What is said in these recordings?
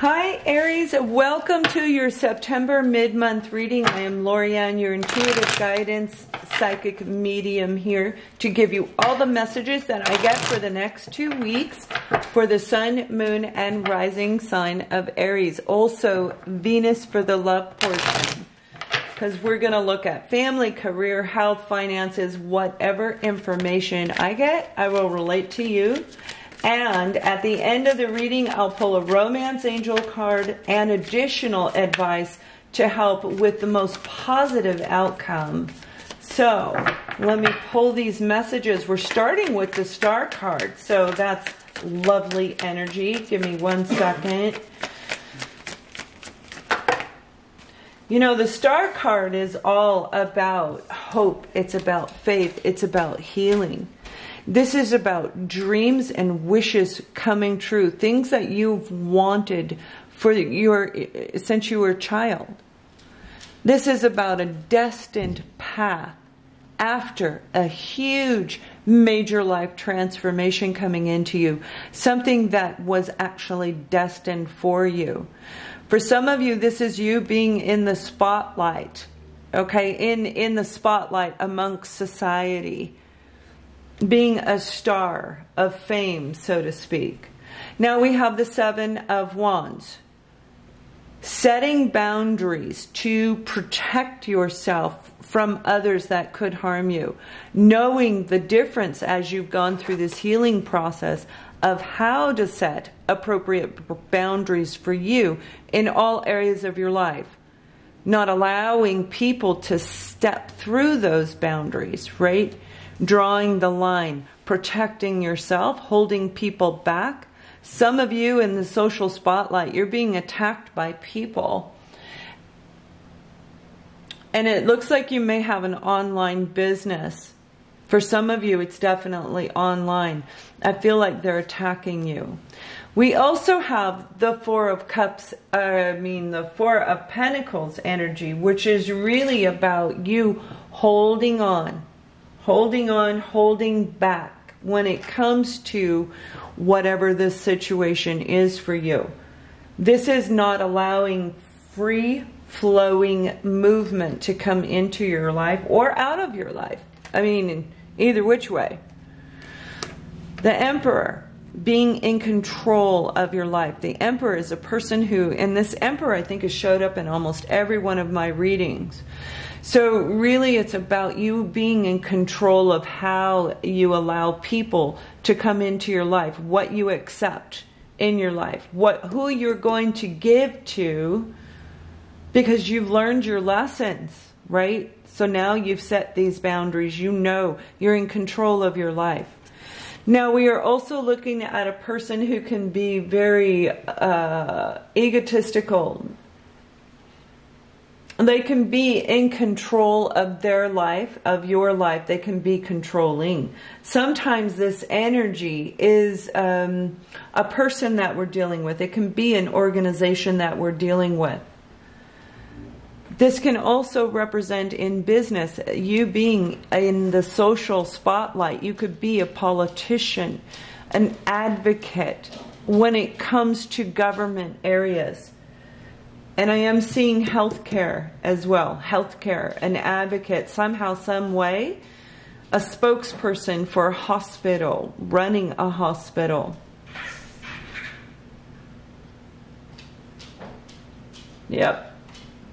Hi, Aries. Welcome to your September mid month reading. I am Lori Ann, your intuitive guidance psychic medium, here to give you all the messages that I get for the next two weeks for the sun, moon, and rising sign of Aries. Also, Venus for the love portion. Because we're going to look at family, career, health, finances, whatever information I get, I will relate to you. And at the end of the reading, I'll pull a romance angel card and additional advice to help with the most positive outcome. So let me pull these messages. We're starting with the star card. So that's lovely energy. Give me one second. You know, the star card is all about hope. It's about faith. It's about healing. This is about dreams and wishes coming true, things that you've wanted for your since you were a child. This is about a destined path after a huge major life transformation coming into you, something that was actually destined for you. For some of you, this is you being in the spotlight, okay, in, in the spotlight amongst society being a star of fame, so to speak. Now we have the Seven of Wands. Setting boundaries to protect yourself from others that could harm you. Knowing the difference as you've gone through this healing process of how to set appropriate boundaries for you in all areas of your life. Not allowing people to step through those boundaries, right? Drawing the line, protecting yourself, holding people back. Some of you in the social spotlight, you're being attacked by people. And it looks like you may have an online business. For some of you, it's definitely online. I feel like they're attacking you. We also have the Four of Cups, uh, I mean, the Four of Pentacles energy, which is really about you holding on holding on, holding back when it comes to whatever the situation is for you. This is not allowing free flowing movement to come into your life or out of your life. I mean, either which way. The Emperor, being in control of your life. The Emperor is a person who, and this Emperor I think has showed up in almost every one of my readings. So really it's about you being in control of how you allow people to come into your life, what you accept in your life, what who you're going to give to because you've learned your lessons, right? So now you've set these boundaries. You know you're in control of your life. Now we are also looking at a person who can be very uh, egotistical, they can be in control of their life, of your life. They can be controlling. Sometimes this energy is um, a person that we're dealing with. It can be an organization that we're dealing with. This can also represent in business, you being in the social spotlight. You could be a politician, an advocate when it comes to government areas and I am seeing healthcare as well. Healthcare, an advocate, somehow, some way, a spokesperson for a hospital, running a hospital. Yep.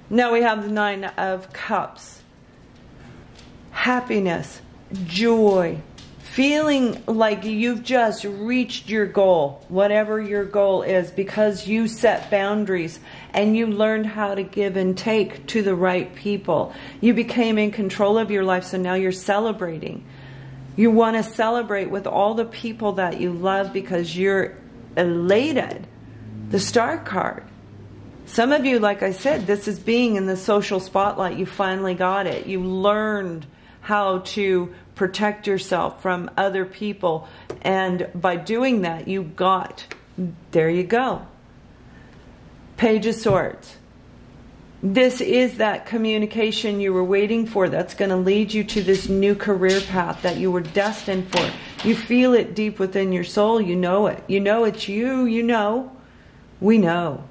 Now we have the Nine of Cups. Happiness, joy, feeling like you've just reached your goal, whatever your goal is, because you set boundaries and you learned how to give and take to the right people. You became in control of your life, so now you're celebrating. You want to celebrate with all the people that you love because you're elated. The star card. Some of you, like I said, this is being in the social spotlight. You finally got it. You learned how to protect yourself from other people. And by doing that, you got, there you go. Page of Swords. This is that communication you were waiting for that's going to lead you to this new career path that you were destined for. You feel it deep within your soul. You know it. You know it's you. You know. We know.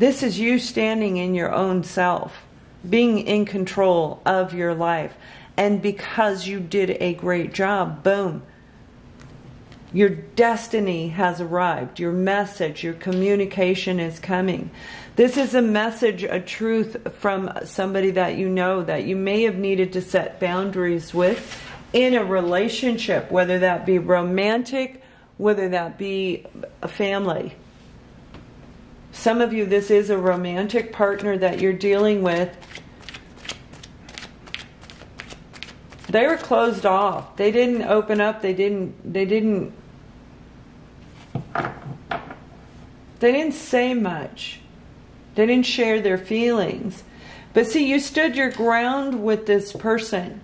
This is you standing in your own self, being in control of your life. And because you did a great job, boom, your destiny has arrived. Your message, your communication is coming. This is a message, a truth from somebody that you know that you may have needed to set boundaries with in a relationship, whether that be romantic, whether that be a family. Some of you, this is a romantic partner that you're dealing with. They were closed off. They didn't open up. They didn't, they didn't They didn't say much. They didn't share their feelings. But see, you stood your ground with this person,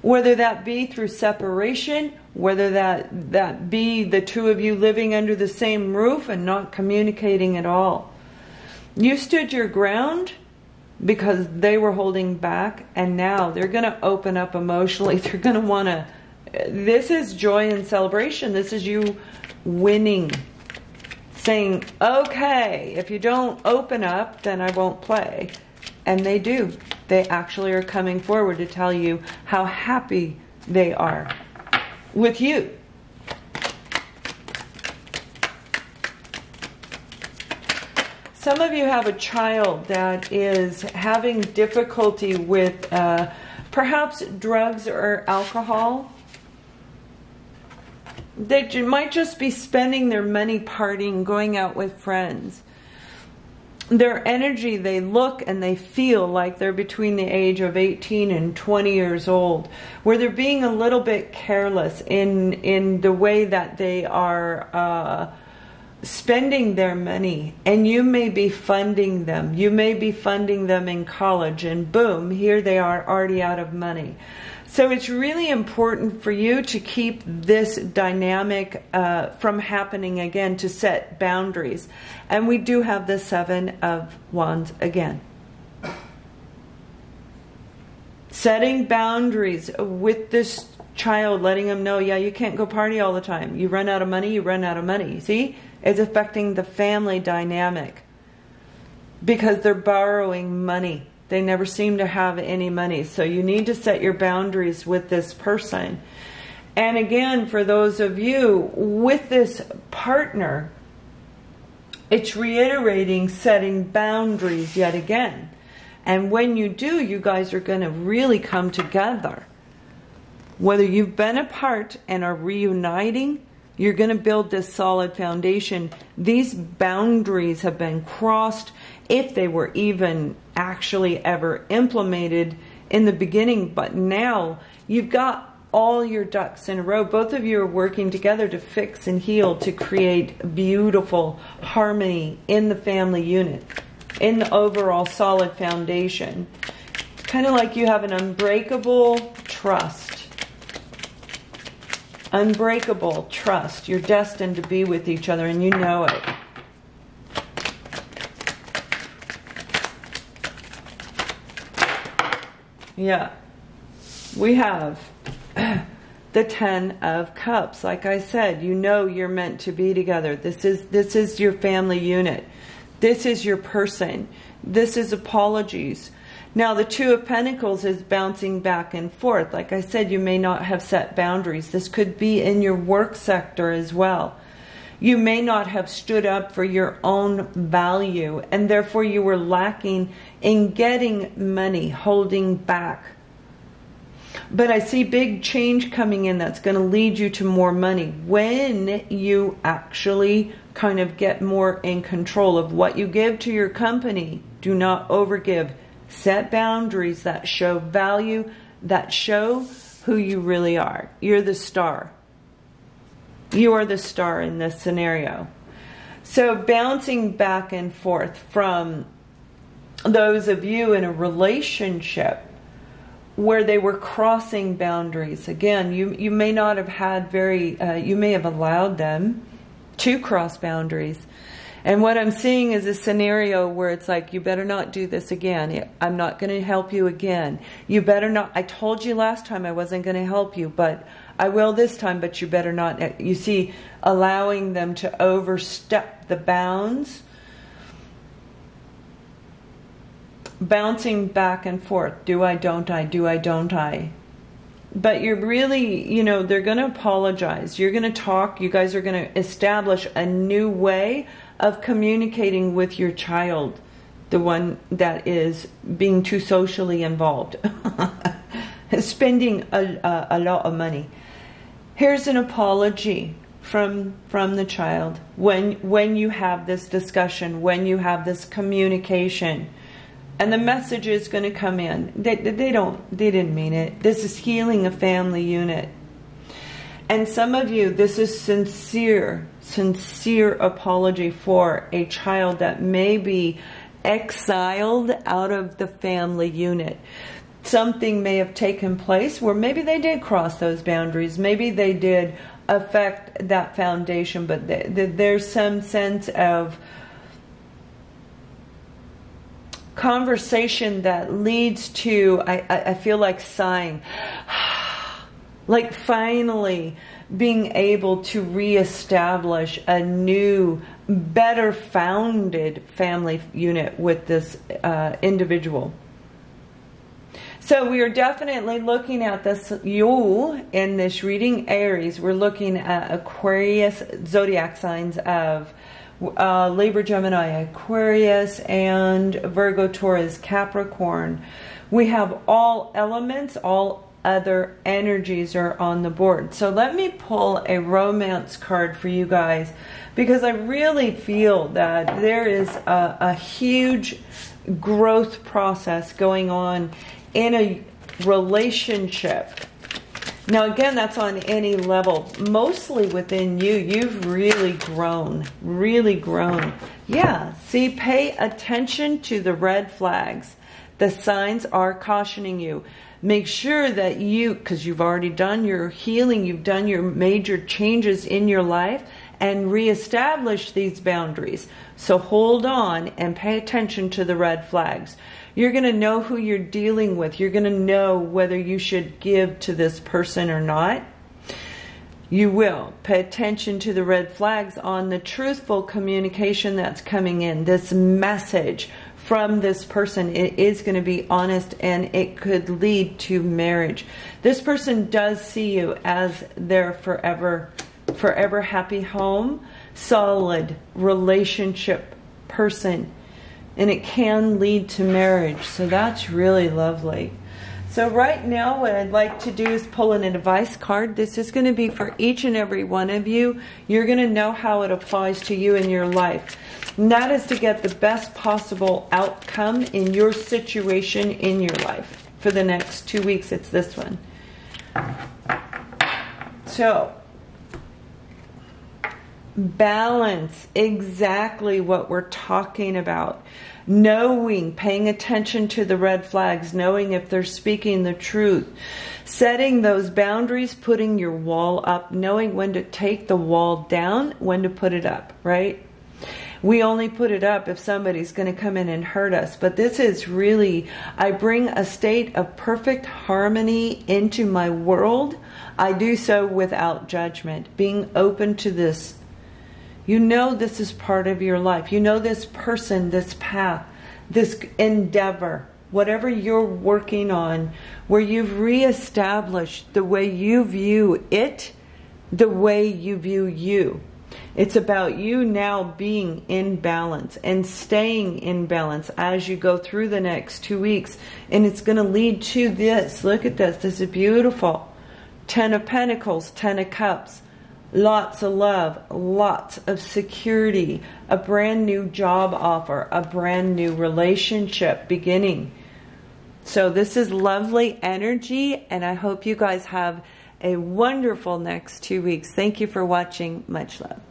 whether that be through separation, whether that, that be the two of you living under the same roof and not communicating at all. You stood your ground because they were holding back, and now they're going to open up emotionally. They're going to want to. This is joy and celebration. This is you winning saying, okay, if you don't open up, then I won't play. And they do. They actually are coming forward to tell you how happy they are with you. Some of you have a child that is having difficulty with uh, perhaps drugs or alcohol they might just be spending their money partying, going out with friends. Their energy, they look and they feel like they're between the age of 18 and 20 years old, where they're being a little bit careless in in the way that they are uh, spending their money. And you may be funding them. You may be funding them in college, and boom, here they are already out of money. So it's really important for you to keep this dynamic uh, from happening again, to set boundaries. And we do have the Seven of Wands again. Setting boundaries with this child, letting them know, yeah, you can't go party all the time. You run out of money, you run out of money. See? It's affecting the family dynamic because they're borrowing money they never seem to have any money. So you need to set your boundaries with this person. And again, for those of you with this partner, it's reiterating setting boundaries yet again. And when you do, you guys are going to really come together. Whether you've been apart and are reuniting, you're going to build this solid foundation. These boundaries have been crossed if they were even actually ever implemented in the beginning. But now you've got all your ducks in a row. Both of you are working together to fix and heal to create beautiful harmony in the family unit, in the overall solid foundation. Kind of like you have an unbreakable trust. Unbreakable trust. You're destined to be with each other and you know it. Yeah. We have the 10 of cups. Like I said, you know you're meant to be together. This is this is your family unit. This is your person. This is apologies. Now the two of pentacles is bouncing back and forth. Like I said, you may not have set boundaries. This could be in your work sector as well. You may not have stood up for your own value and therefore you were lacking in getting money, holding back. But I see big change coming in that's going to lead you to more money when you actually kind of get more in control of what you give to your company. Do not overgive. Set boundaries that show value, that show who you really are. You're the star. You are the star in this scenario. So bouncing back and forth from those of you in a relationship where they were crossing boundaries. Again, you, you may not have had very, uh, you may have allowed them to cross boundaries. And what I'm seeing is a scenario where it's like, you better not do this again. I'm not going to help you again. You better not. I told you last time I wasn't going to help you, but I will this time, but you better not. You see, allowing them to overstep the bounds bouncing back and forth. Do I, don't I, do I, don't I? But you're really, you know, they're going to apologize. You're going to talk. You guys are going to establish a new way of communicating with your child, the one that is being too socially involved, spending a, a, a lot of money. Here's an apology from from the child when when you have this discussion, when you have this communication and the message is going to come in. They, they don't, they didn't mean it. This is healing a family unit. And some of you, this is sincere, sincere apology for a child that may be exiled out of the family unit. Something may have taken place where maybe they did cross those boundaries. Maybe they did affect that foundation, but there's some sense of conversation that leads to, I, I feel like sighing, like finally being able to reestablish a new, better founded family unit with this uh, individual. So we are definitely looking at this you in this reading Aries. We're looking at Aquarius zodiac signs of uh, Libra, Gemini, Aquarius, and Virgo, Taurus, Capricorn. We have all elements, all other energies are on the board. So let me pull a romance card for you guys because I really feel that there is a, a huge growth process going on in a relationship now, again, that's on any level. Mostly within you, you've really grown, really grown. Yeah, see, pay attention to the red flags. The signs are cautioning you. Make sure that you, because you've already done your healing, you've done your major changes in your life, and reestablish these boundaries. So hold on and pay attention to the red flags. You're going to know who you're dealing with. You're going to know whether you should give to this person or not. You will pay attention to the red flags on the truthful communication that's coming in. This message from this person it is going to be honest and it could lead to marriage. This person does see you as their forever forever happy home, solid relationship person and it can lead to marriage. So that's really lovely. So right now what I'd like to do is pull an advice card. This is going to be for each and every one of you. You're going to know how it applies to you in your life. And that is to get the best possible outcome in your situation in your life. For the next two weeks, it's this one. So, balance exactly what we're talking about. Knowing paying attention to the red flags knowing if they're speaking the truth. Setting those boundaries putting your wall up knowing when to take the wall down when to put it up right? We only put it up if somebody's going to come in and hurt us but this is really i bring a state of perfect harmony into my world. I do so without judgment. Being open to this you know this is part of your life. You know this person, this path, this endeavor, whatever you're working on, where you've reestablished the way you view it, the way you view you. It's about you now being in balance and staying in balance as you go through the next two weeks. And it's going to lead to this. Look at this. This is beautiful. Ten of Pentacles, Ten of Cups lots of love, lots of security, a brand new job offer, a brand new relationship beginning. So this is lovely energy and I hope you guys have a wonderful next two weeks. Thank you for watching. Much love.